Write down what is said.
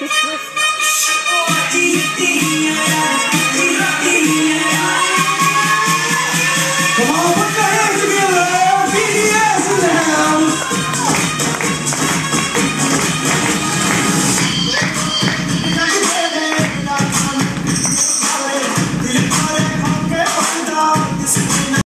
Come on.